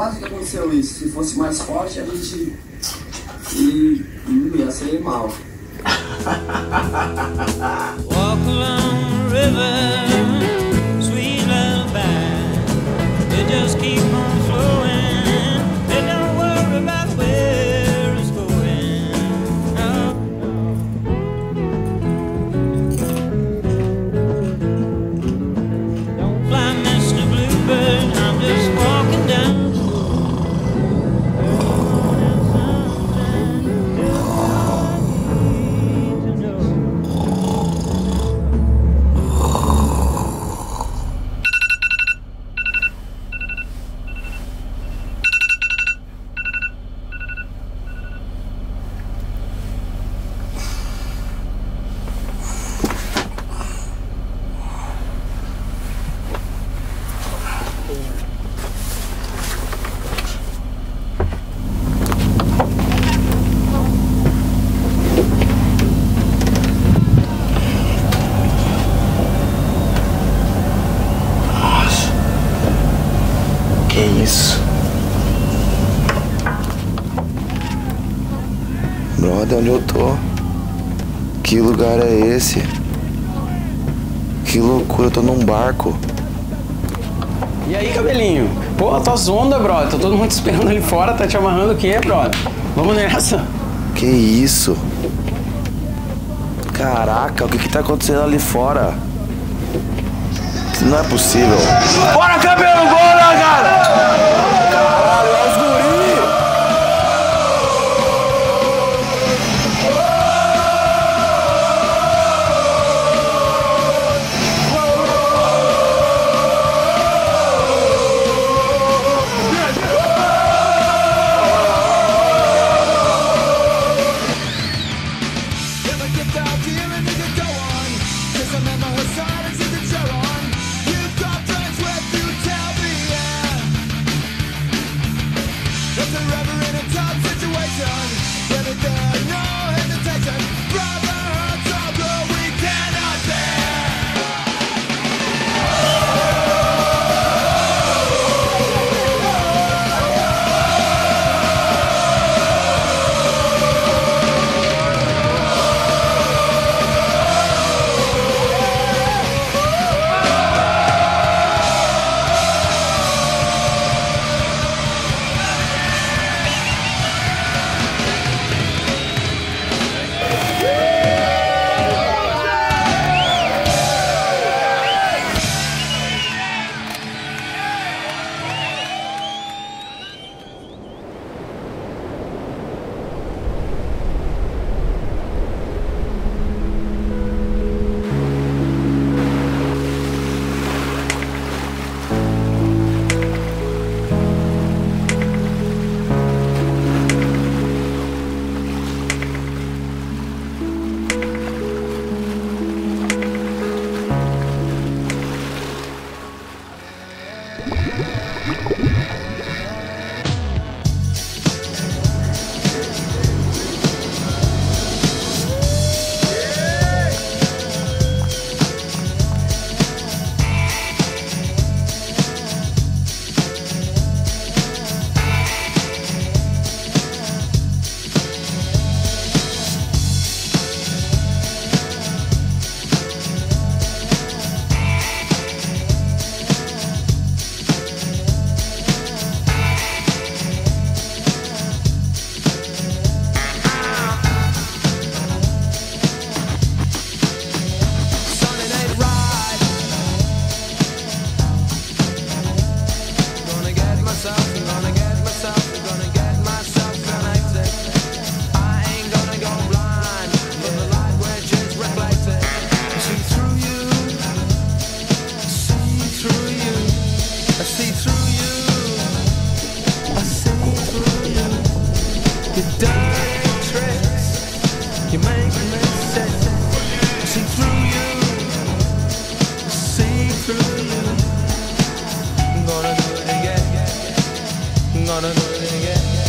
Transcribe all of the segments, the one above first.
quase que aconteceu isso. Se fosse mais forte, a gente e, hum, ia ser mal. Walk along the river, sweet just keep on Que lugar é esse? Que loucura, eu tô num barco. E aí, cabelinho? Pô, tua onda, brother. Tá todo mundo esperando ali fora, tá te amarrando o quê, brother? Vamos nessa? Que isso? Caraca, o que que tá acontecendo ali fora? Não é possível. Bora, cabelo, bora, cara! Come on.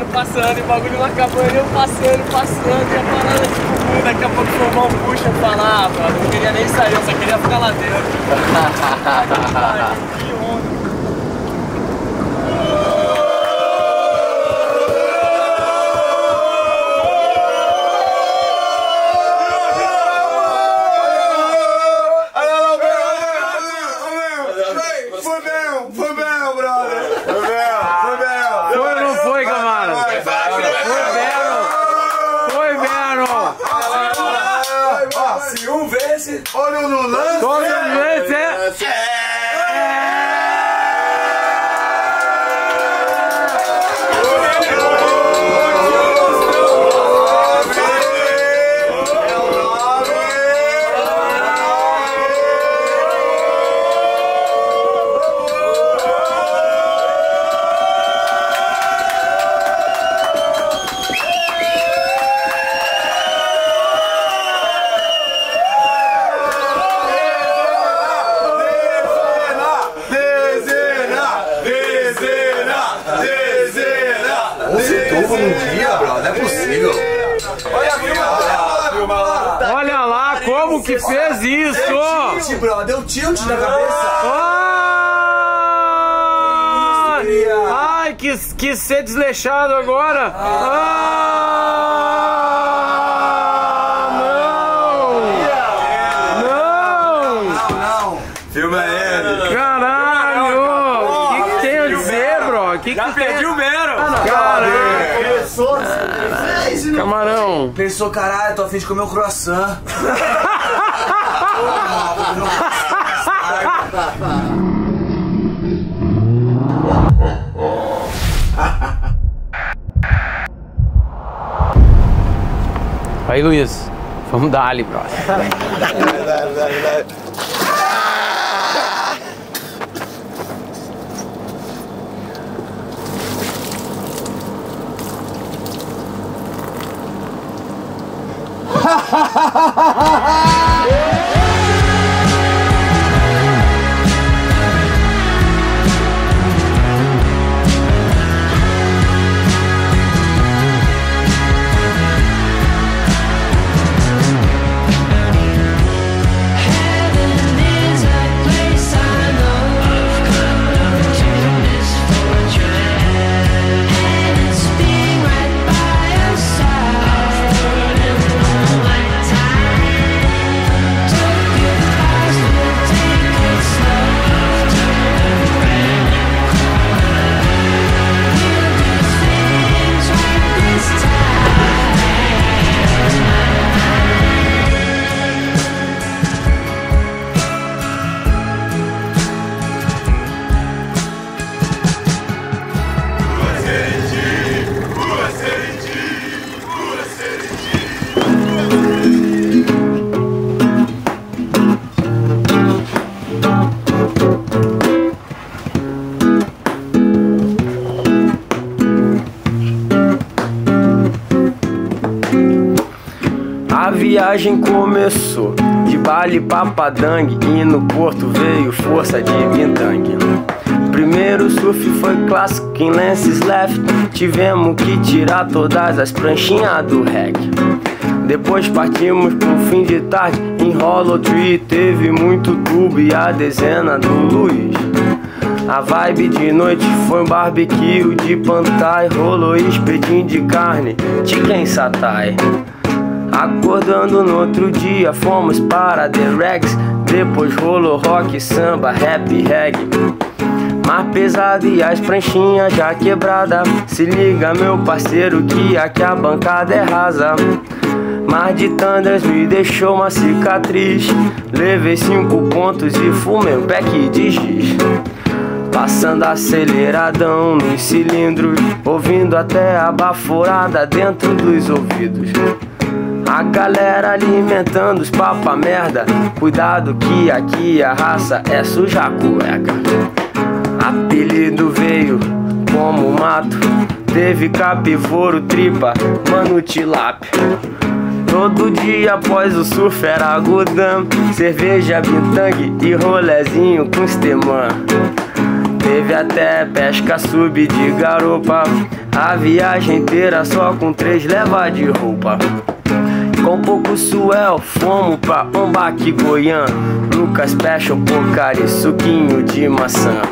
Passando, passando, e o bagulho não acabou. E eu passando, passando, e a parada tipo, boom, daqui a pouco formar um puxa ah, brother, eu não queria nem sair, eu só queria ficar lá dentro. que fez isso! Tilt, brother, deu tilt na cabeça. Ai, cria. ai que, que ser desleixado agora! Ah, não! Não! Não, não. Filma ele. Caralho! O que, que tem a dizer, bro? O que, que Já perdi o Mero! Caralho! Camarão! Pensou, caralho, tô afim de comer um croissant. Aí, Luiz, vamos dar ali, bro. Heaven viagem começou de Bali pra Padang e no porto veio força de Bintang. Primeiro surf foi clássico em Lances Left, tivemos que tirar todas as pranchinhas do reg. Depois partimos pro fim de tarde em Hollow Tree, teve muito tubo e a dezena do Luiz. A vibe de noite foi um barbecue de pantai, rolou espetinho de carne, chicken satay. Acordando no outro dia, fomos para The Rex. Depois rolou rock, samba, rap, reggae. Mar pesado e as pranchinhas já quebrada. Se liga, meu parceiro, que aqui a bancada é rasa. Mar de Thunders me deixou uma cicatriz. Levei cinco pontos e fumei um pack de giz. Passando aceleradão nos cilindros, ouvindo até a baforada dentro dos ouvidos. A galera alimentando os papa merda. Cuidado que aqui a raça é suja cueca. Apelido veio como mato. Teve capivoro, tripa, mano tilápia. Todo dia após o surf era agudam Cerveja, bintang e rolezinho com estemã Teve até pesca sub de garupa A viagem inteira só com três leva de roupa com pouco suel, fomos pra Ombaque, Goiânia Lucas Special, porcaria, suquinho de maçã.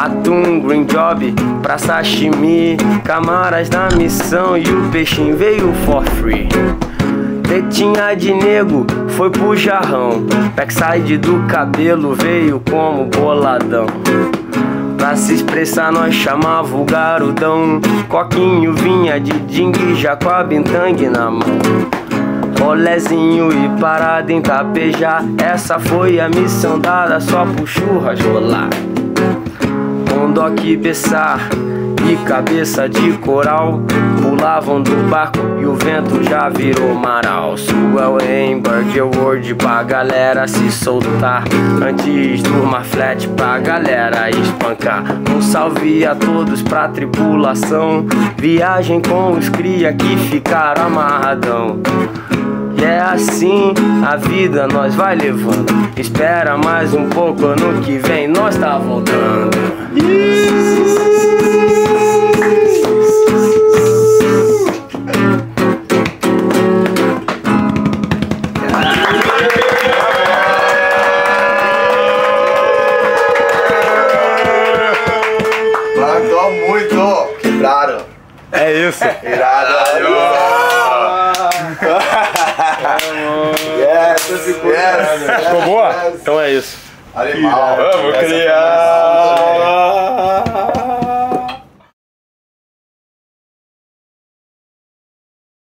Atum, green job, pra sashimi. Camaras na missão e o peixinho veio for free. Tetinha de nego foi pro jarrão. Backside do cabelo veio como boladão. Pra se expressar nós chamava o garudão Coquinho vinha de dingue já com a bintang na mão Rolezinho e parada em tapejar Essa foi a missão dada só pro churras rolar. Com doque beçar e cabeça de coral. Pulavam do barco e o vento já virou maral. Swell Hamburger World pra galera se soltar. Antes do flat pra galera espancar. Um salve a todos pra tripulação. Viagem com os cria que ficaram amarradão é assim a vida nós vai levando. Espera mais um pouco, ano que vem nós tá voltando. Plantou muito. Quebraram. É isso. Irado. Ficou boa? Então é isso. Animal. Vamos criar!